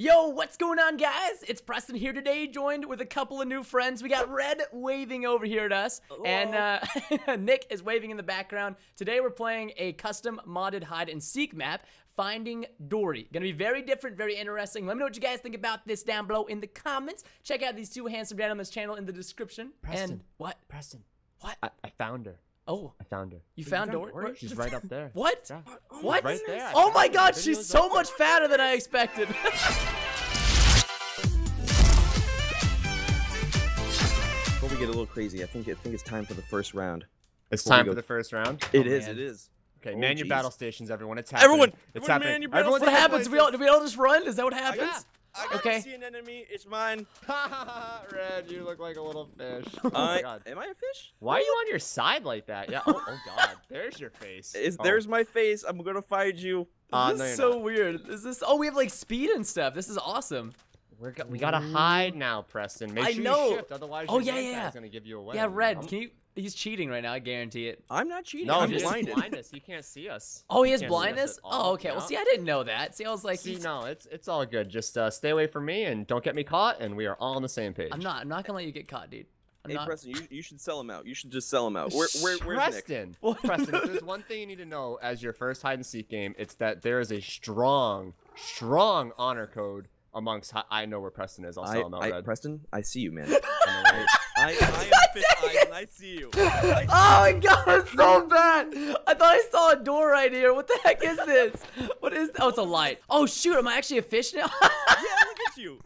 Yo, what's going on, guys? It's Preston here today, joined with a couple of new friends. We got Red waving over here at us, and uh, Nick is waving in the background. Today, we're playing a custom modded hide and seek map, Finding Dory. Gonna be very different, very interesting. Let me know what you guys think about this down below in the comments. Check out these two handsome gentlemen's channel in the description. Preston. And what? Preston, What? I, I found her. Oh, I found her. you found found Dory? She's right up there. What? Yeah. What? Right there. I Oh my god, she's so much fatter than I expected. get a little crazy, I think I think it's time for the first round. It's time for the first round. It Oh, is. man. It is. Okay, Oh, man your battle stations, everyone. It's happening. Everyone, it's everyone happening. man your battle Everyone's what happens? Do we all, do we all just run? Is that what happens? Yeah. I got Okay. to see an enemy. It's mine. Red, you look like a little fish. Oh my god. am I a fish? Why are you on your side like that? Yeah. Oh, oh god. There's your face. Is Oh. there's my face? I'm gonna find you. Uh, this no, is so not. weird. Is this? Oh, we have like speed and stuff. This is awesome. We're go- we gotta hide now, Preston. Make I sure know. you shift, otherwise Oh, your yeah, yeah, pad's yeah. gonna give you away. yeah, Red. Can you? He's cheating right now. I guarantee it. I'm not cheating. No, I'm he has blinded. blindness. He can't see us. Oh, he has can't see us blindness. Oh, okay. Well, see, I didn't know that. See, I was like, See, he's- no, it's it's all good. Just uh, stay away from me and don't get me caught, and we are all on the same page. I'm not. I'm not gonna let you get caught, dude. I'm Hey, not. Preston, you, you should sell him out. You should just sell him out. Where, where, where's Nick? Preston, What? Preston, if there's one thing you need to know as your first hide and seek game, it's that there is a strong, strong honor code amongst. Hi- I know where Preston is. I'll sell him out. I, Red. Preston, I see you, man. I know where- I, I am fish eyes I see you. I Oh my god, it's so bad! I thought I saw a door right here. What the heck is this? What is? Oh, it's a light. Oh shoot, am I actually a fish now? yeah, look at you.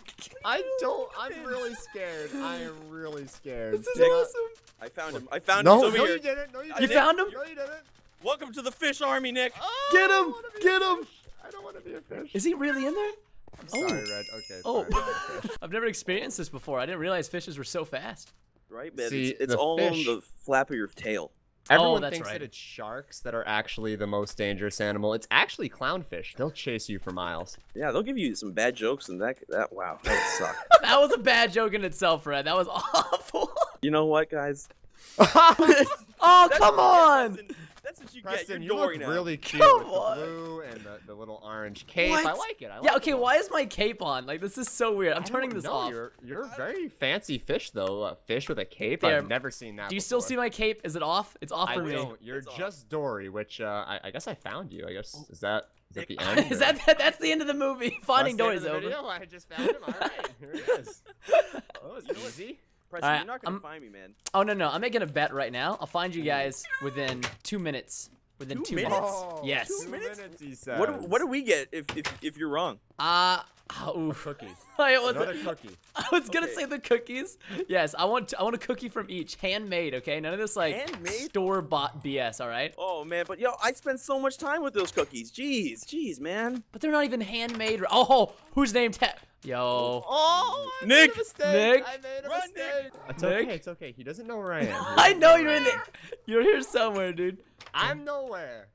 I don't. I'm really scared. I am really scared. this is Do not- awesome. I found him. I found No, him. He's no, over you didn't. No, you didn't. You found him? No, you didn't. Welcome to the fish army, Nick. Oh, Get him! don't wanna be a Get him! I don't want to be a fish. Is he really in there? I'm Oh. sorry, Red. Okay. Oh, fine, I'm a fish. I've never experienced this before. I didn't realize fishes were so fast. Right, man. See, it's it's all fish- on the flap of your tail. Everyone Oh, thinks right. that it's sharks that are actually the most dangerous animal. It's actually clownfish. They'll chase you for miles. Yeah, they'll give you some bad jokes and that that wow, that would suck. That was a bad joke in itself, Red. That was awful. you know what, guys? Oh, come what you get, on! Preston. That's what you Preston, get. you You're Dory look now. really cute Come with on. the blue and the, the little orange cape. I like it. I like Yeah, it okay, a lot. why is my cape on? Like, this is so weird. I'm I turning this know, off. You're, you're very fancy fish, though. A fish with a cape. There. I've never seen that. Do you still see my cape? Is it off? It's off I for me. don't. You're It's off. just Dory, which uh, I, I guess I found you. I guess is that is that the end? is that, that that's the end of the movie? Finding That's the Dory's end of the over. video? I just found him. All right, here it is. Oh. Preston, Alright, you're not gonna I'm- find me, man. Oh no no, I'm making a bet right now. I'll find you guys within two minutes. Within Two two minutes? minutes. Oh, Yes. Two Two minutes? minutes, he says. What do, what do we get if if, if you're wrong? Uh, oh, oof. Cookie. I was, Another cookie. I was gonna Okay. say the cookies. Yes, I want I want a cookie from each, handmade. Okay, none of this like Handmade? store bought BS. All right, Oh man, but yo, I spent so much time with those cookies. Jeez, jeez, man. but they're not even handmade. Oh, who's named Ted? Yo. Oh, I Nick! made a. Nick! I made a Run, mistake. Nick! It's Nick! okay. It's okay. He doesn't know where I am. I know you're in I am. there. You're here somewhere, dude. I'm nowhere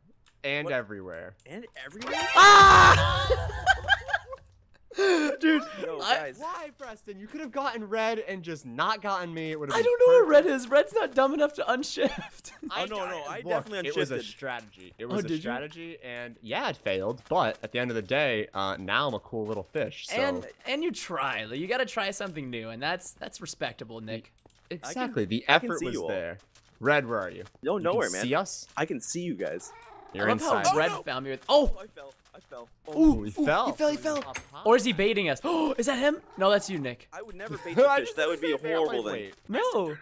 and What? everywhere. And everywhere. Ah! dude, Yo, I, guys. Why, Preston? You could have gotten red and just not gotten me. It would have. I don't know where Red is. Red's not dumb enough to unshift. Oh, no, no, I Look, definitely It was a strategy. It Oh, was did a you? and yeah, it failed. But at the end of the day, uh, now I'm a cool little fish. So And and you try. You got to try something new, and that's that's respectable, Nick. exactly, the I can effort was there. Red, where are you? Yo, You nowhere, can man. See us? I can see you guys. You're I love inside. how Oh, Red no. found me with. Oh, I fell. I fell. ooh, oh, he ooh, fell. He fell. He fell. he's up high. Or is he baiting us? Oh, is that him? No, that's you, Nick. I would never bait the fish. That would be a didn't say it. horrible thing. No.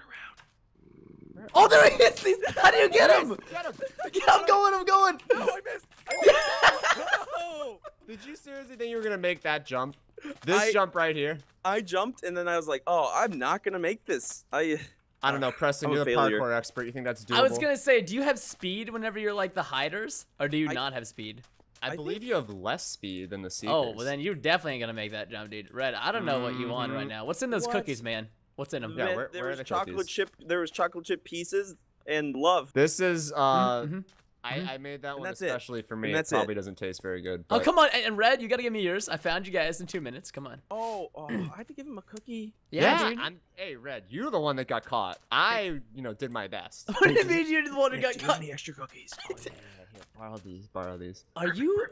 Oh, there he is. He's- How do you get him? Get him. Yeah, I'm going. I'm going. Oh, I missed. I missed. No. Did you seriously think you were gonna make that jump? This I- jump right here? I jumped and then I was like, oh, I'm not gonna make this. I. I don't know, Preston. I'm a you're the failure. parkour expert. You think that's doable? I was gonna say, do you have speed whenever you're like the hiders, or do you I- not have speed? I, I believe think- you have less speed than the seekers. Oh, well then you're definitely ain't gonna make that jump, dude. Red, I don't know what you want right Mhm. now. What's in those What? cookies, man? What's in them? Yeah, where- there where are was the chocolate cookies? chip. There was chocolate chip pieces and love. This is uh, Mhm. I, Mhm. I made that And one that's it. especially for me. And It that's it. probably doesn't taste very good. Oh come on, and and Red, you gotta give me yours. I found you guys in two minutes. Come on. Oh, oh, I had to give him a cookie. Yeah, dude. I'm. Hey, Red, you're the one that got caught. I, you know, did my best. What do you mean you're the one who got caught? have any extra cookies? Oh, yeah, yeah, here. Borrow these. Borrow these. Are you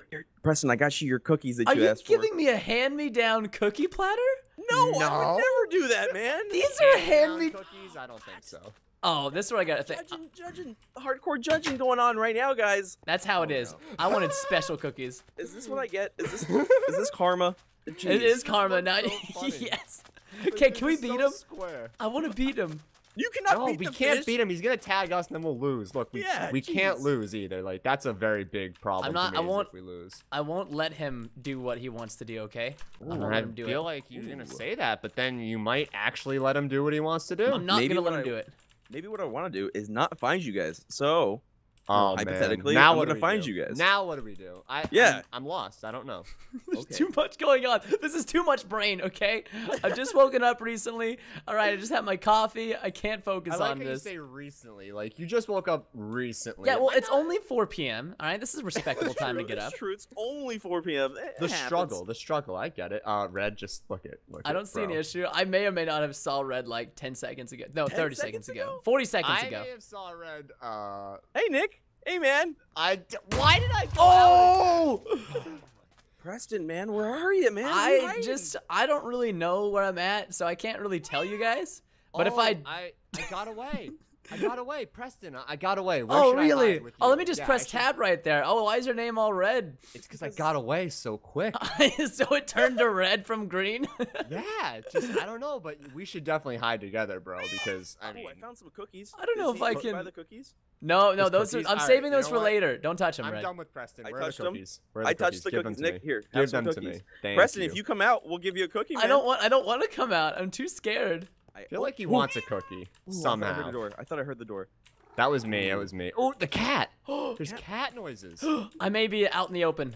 Preston, I got you your cookies that are you you asked giving me a hand-me-down cookie platter? for. No, I would never do that, man. These are Hand-me-down cookies? I don't think so. Oh, this is what I gotta think. judging, judging, hardcore judging going on right now, guys. That's how it Oh, is. no. I wanted special cookies. Is this what I get? Is this is this karma? It Jeez. is karma. one's Now, so funny. yes. Okay, can we beat so him? Square. I want to beat him. You cannot No, beat we can't fish. beat him. He's gonna tag us, and then we'll lose. Look, we, Yeah, we can't lose either. Like that's a very big problem. I'm not- For I me, is won't- If we lose. I won't let him do what he wants to do. Okay? I won't I let him do feel it. like you're gonna say that, but then you might actually let him do what he wants to do. I'm not Maybe gonna let him I- do it. Maybe what I want to do is not find you guys. So Oh, hypothetically, man. now I'm what gonna do we find do? you guys. Now what do we do? I Yeah. I'm, I'm lost. I don't know. There's Okay. too much going on. This is too much brain. Okay? I've just woken up recently. All right, I just had my coffee. I can't focus I like on how you this. say recently. Like you just woke up recently. Yeah, well, it's only 4 p.m. All right, this is a respectable time to get up. True, it's only 4 p.m. It the happens. struggle. The struggle. I get it. Uh, red. Just look at. Look I at, don't see any bro. issue. I may or may not have saw red like 10 seconds ago. No, 30 seconds seconds ago. ago? 40 seconds I ago. I may have saw red. Uh, Hey Nick. Hey man. I. D- why did I? Go? Oh! Preston, man, where are you, man? Where you I just I don't really know where I'm at, so I can't really tell you guys. But if Oh, I I I got away. I got away, Preston. I- I got away. Where Oh should I really? hide Oh, let me just Yeah, press should- tab right there. Oh, why is your name all red? It's because I got away so quick. so it turned to red from green. yeah, just I don't know, but we should definitely hide together, bro. Because I Oh, mean, I found some cookies. I don't know Is if he I cooking by the cookies. no, no, Just those are. I'm All right, saving you those know for what? later. Don't touch them, I'm red. done with Preston. I Where are the touched 'em. cookies? Where I the touched cookies? the Give cookies. Nick, me. here, Give have some them to me. Thank Preston, you. if you come out, we'll give you a cookie. I don't want I don't want to come out. I'm too scared. I feel like he Ooh, wants a cookie ooh, I thought I heard somehow. the door. I thought I heard the door. That was me. That was me. Oh, the cat. There's cat noises. I may be out in the open,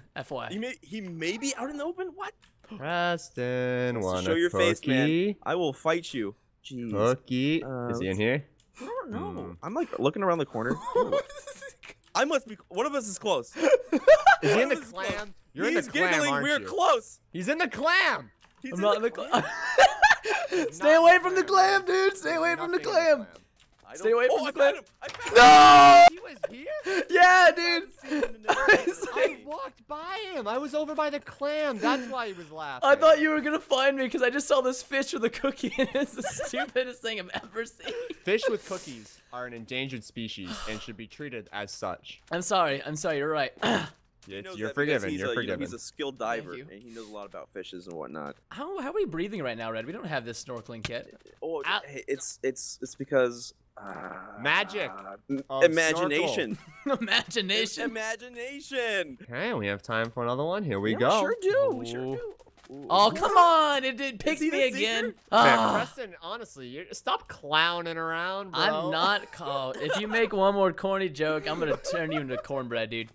He may he may be out in the open. What? Preston, Let's want show a your cookie? face, man. I will fight you. Jeez. Cookie. Uh, Is he in here? I don't know. Hmm. I'm like looking around the corner. I must be. One of us is close. Is he in the This is close. clam? You're He's in the clam, giggling. aren't We're you? close. He's in the clam. He's I'm not in the clam. clam. He's Stay not in away from the clam. clam, dude. Stay away from the clam. Stay away from oh, the clam. found him. I found him. No! He was here. Yeah, dude. I walked by him. I was over by the clam. That's why he was laughing. I thought you were gonna find me because I just saw this fish with a cookie and it's the stupidest thing I've ever seen. fish with cookies are an endangered species and should be treated as such. I'm sorry. I'm sorry. You're right. He knows you're that forgiven. He's You're a, you know, he's a skilled diver, and he knows a lot about fishes and whatnot. how, how are we breathing right now, Red? We don't have this snorkeling kit. Oh, Ow. it's it's it's because uh, Magic m- of imagination, Imagination. imagination. Okay, we have time for another one. Here we Yeah, go. Sure do. We sure do. Ooh, Oh come on! It, it picks he me again. seeker? Man, Ah, Preston, honestly, you're, stop clowning around, bro. I'm not called. If you make one more corny joke, I'm gonna turn you into cornbread, dude.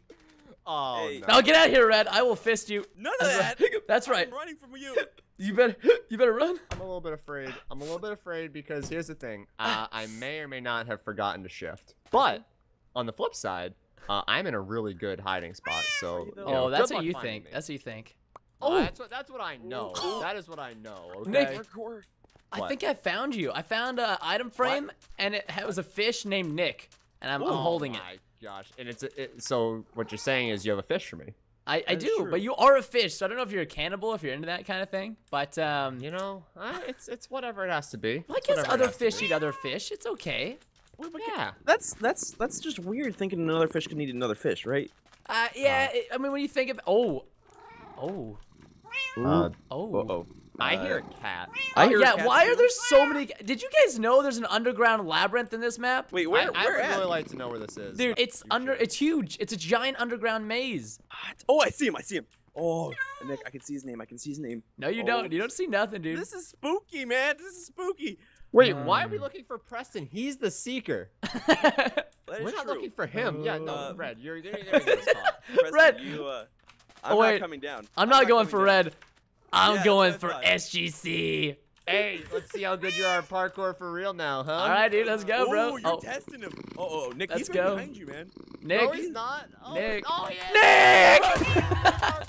Oh Hey. no. Now get out of here, Red. I will fist you. None of that. That's right. I'm running from you. You better. You better run. I'm a little bit afraid. I'm a little bit afraid because here's the thing. Uh, I may or may not have forgotten to shift. But on the flip side, uh, I'm in a really good hiding spot. So you you know, Oh, that's what you think. me. That's what you think. Uh, Oh, that's what that's what I know. That is what I know. Okay. Nick, Hardcore. I think I found you. I found a item frame, and it ha- was a fish named Nick, and I'm, I'm oh holding it. My gosh! And it's a, it, so what you're saying is you have a fish for me. I, I do, true. but you are a fish, so I don't know if you're a cannibal, if you're into that kind of thing. But um, You know, uh, it's it's whatever it has to be. well, I guess other fish eat other fish. It's okay. Yeah. That's that's that's just weird thinking another fish can eat another fish, right? Uh, yeah. it- I mean, when you think of oh, oh, Uh, oh. Uh-oh. I Uh, hear a cat. I Oh, hear a yeah, cat why too. are there so many? Did you guys know there's an underground labyrinth in this map? Wait, where? I, I would at? really like to know where this is. Dude, it's You under. should. It's huge. It's a giant underground maze. Oh, I see him. I see him. Oh, Nick, I can see his name. I can see his name. No, you Oh. don't. You don't see nothing, dude. This is spooky, man. This is spooky. Wait, why are we Um, looking for Preston? He's the seeker. We're not true. looking for him. yeah, no, Uh, Red, you're, you're gonna get a spot. Preston, Red. You, uh, Oh, I'm wait. not coming down. I'm not going for down. red. I'm Yeah, going for thought. SGC. Hey, let's see how good you are at parkour for real now, huh? All right, dude, let's go, bro. Oh, you're Oh, testing him. Oh, oh, Nick, Let's he's go. behind you, man. Nick. No, he's not. Oh, Nick. Oh, yeah. Nick! Oh,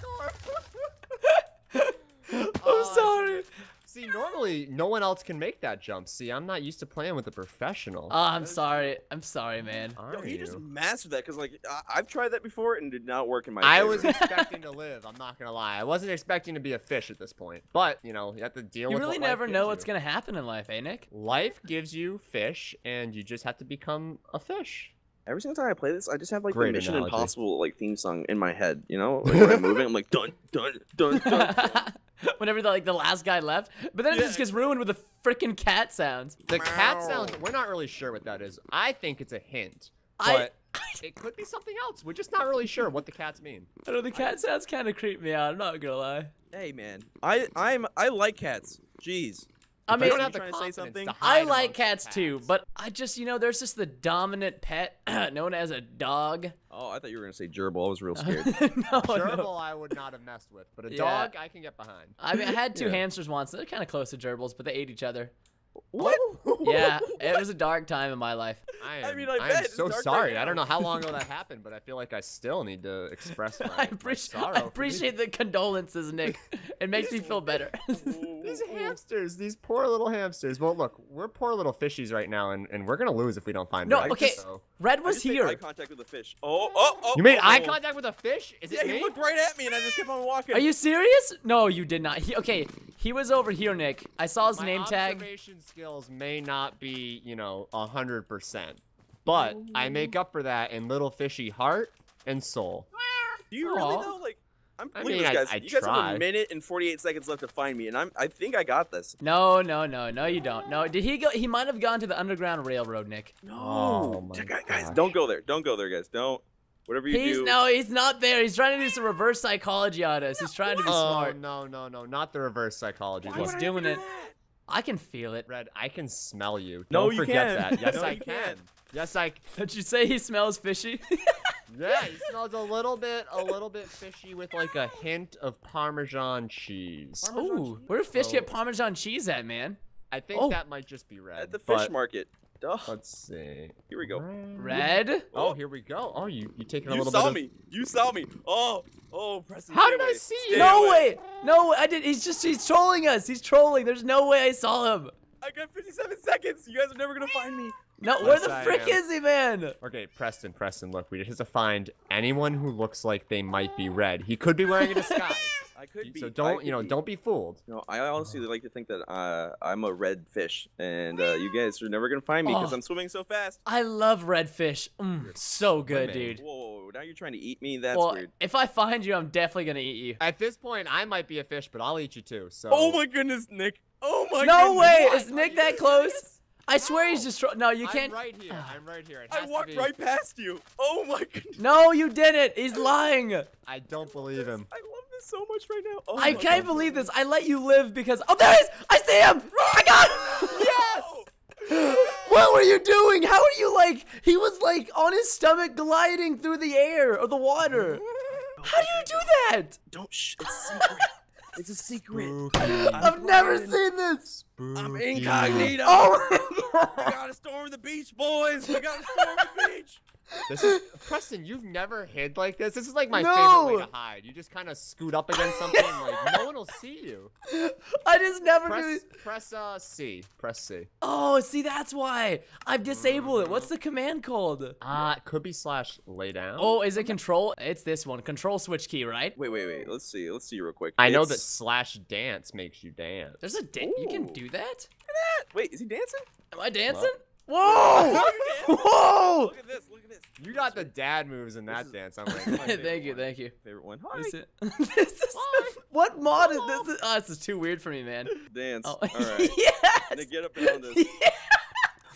Parkour. I'm Oh, sorry. See, normally no one else can make that jump. See, I'm not used to playing with a professional. Oh, I'm sorry. I'm sorry, man. Are Yo, he just mastered that because like I- I've tried that before and did not work in my. I favor. was expecting to live. I'm not gonna lie. I wasn't expecting to be a fish at this point. But you know, you have to deal You with. really what never know what's you. gonna happen in life, eh, Nick? Life gives you fish, and you just have to become a fish. Every single time I play this, I just have like Great the Mission analogy. Impossible like theme song in my head. You know, like, when I'm moving, I'm like dun dun dun dun. Whenever the, like the last guy left, but then it just gets ruined with the freaking cat sounds. The cat sounds. We're not really sure what that is. I think it's a hint, I- but it could be something else. We're just not really sure what the cats mean. I know the cat sounds kind of creep me out. I'm not gonna lie. hey man, I I'm I like cats. Jeez. I mean, you don't have trying to say something? to I like amongst cats too, but I just you know there's just the dominant pet known as a dog. Oh, I thought you were gonna say gerbil. I was real scared. no, gerbil no. I would not have messed with, but a Yeah. dog I can get behind. I mean, I had two Yeah. hamsters once. They're kind of close to gerbils, but they ate each other. What? Yeah, it was a dark time in my life. I I am, mean, I I'm so dark right sorry. I don't know how long ago that happened, but I feel like I still need to express my, I my appreciate, sorrow. I appreciate the condolences, Nick. It makes me feel better. These, these hamsters, these poor little hamsters. Well, look, we're poor little fishies right now, and, and we're gonna lose if we don't find No, Red, okay. so- Red I was just made here. eye contact with the fish. Oh, oh, oh. You made oh, eye oh. contact with a fish? Is Yeah, it he me? looked right at me, and I just kept on walking. Are you serious? No, you did not. He, okay, he was over here, Nick. I saw his My name tag. observation skills may not be, you know, a hundred percent, but I mm-hmm. make up for that in little fishy heart and soul. Do you really Aw. know? Like, I'm. I mean, at I- this, guys. I you guys have a minute and 48 seconds left to find me, and I'm. I think I got this. No, no, no, no, you don't. No, did he go? He might have gone to the Underground Railroad, Nick. No. Oh my Guys, guys, gosh. don't go there. Don't go there, guys. Don't. Whatever you He's do. no, he's not there. He's trying to do some reverse psychology on us. He's trying to be Oh smart. no no no! Not the reverse psychology. Why He's would Look, I ever doing it. that? I can feel it. Red, I can smell you. No, Don't you forget can't. that. Yes, No, I can. can't. Yes, I. Did you say he smells fishy? Yeah, he smells a little bit, a little bit fishy with like a hint of Parmesan cheese. Ooh, where do fish So- get oh. Parmesan cheese at, man? I think Oh. that might just be red. At the fish but market. Duh. Let's see. Here we go. Red? Oh, oh, here we go. Oh, you you taking a You little bit. You saw me. You saw me. Oh, oh, Preston. How stay did I away. see Stay you? No away. way! No way! I did. He's just he's trolling us. He's trolling. There's no way I saw him. I got 57 seconds. You guys are never gonna find me. No, Yes, where the I frick am. is he, man? Okay, Preston, Preston, look, we just have to find anyone who looks like they might be red. He could be wearing a disguise. I could be. so don't, could you know, be. don't be fooled. No, I honestly like to think that uh, I'm a red fish, and uh, you guys are never gonna find me because Oh. I'm swimming so fast. I love red fish. Mm, so good, swimming. dude. Whoa, now you're trying to eat me? That's well, weird. if I find you, I'm definitely gonna eat you. At this point, I might be a fish, but I'll eat you too. So. Oh my goodness, Nick. Oh my goodness no goodness. way! What? Is Nick that close? I swear he's just. No, you can't. I'm right here. I'm right here. It I has to walked be- right past you. Oh my goodness. No, you didn't. He's lying. I don't believe him. I love this so much right now. Oh I can't God. believe this. I let you live because. Oh, there he is! I see him! I got him! Yes! What were you doing? How are you like? He was like on his stomach gliding through the air or the water. How do you do that? Don't shh. It's a secret. It's a secret. I've never flying. seen this. I'm incognito. Oh my We god. gotta storm the beach, boys. We gotta storm the beach. This is Preston. You've never hid like this. This is like my No. favorite way to hide. You just kind of scoot up against something, like no one will see you. I just never Press, knew. press uh C. Press C. Oh, see, that's why I've disabled it. What's the command called? Uh, it could be slash lay down. Oh, is it control? It's this one. Control switch key, right? Wait, wait, wait. Let's see. Let's see real quick. I know that slash dance makes you dance. There's a da- you can do that? Look at that. Wait, is he dancing? Am I dancing? Whoa! Whoa! Look at this. Look at this. You got the dad moves in that is- dance. I'm like, thank you, one. thank you. Favorite one. Hi. This is, this is what mod is this? Is, oh, this is too weird for me, man. Dance. Oh, All right. yes. Nick, get up and on this. Yeah.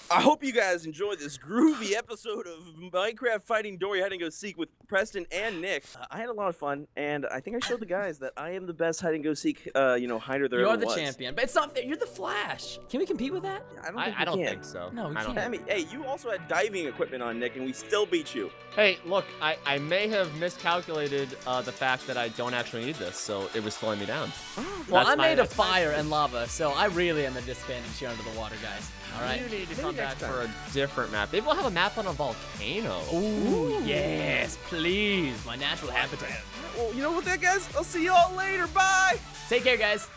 I hope you guys enjoyed this groovy episode of Minecraft Finding Dory Hide and Go Seek with Preston and Nick. Uh, I had a lot of fun, and I think I showed the guys that I am the best hide and go seek, uh, you know, hider there You are the was. champion, but it's not fair. You're the Flash. Can we compete with that? I don't think I we don't can. think so. No, we I don't can't. I mean, hey, you also had diving equipment on, Nick, and we still beat you. Hey, look, I, I may have miscalculated uh, the fact that I don't actually need this, so it was slowing me down. Well, That's I'm made of fire and lava, so I really am a disadvantage here under the water, guys. All right. You need to come back next for a different map. Maybe we'll have a map on a volcano. Ooh, yes, please. My natural habitat. Well, you know what, that guys? I'll see y'all later. Bye. Take care, guys.